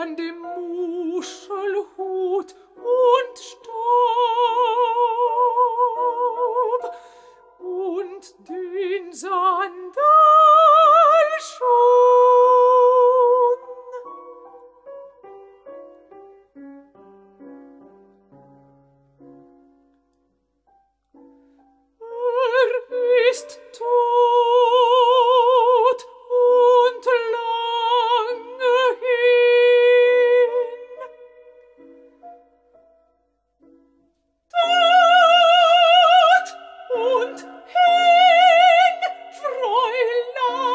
And dem Mond. No.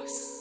Deus.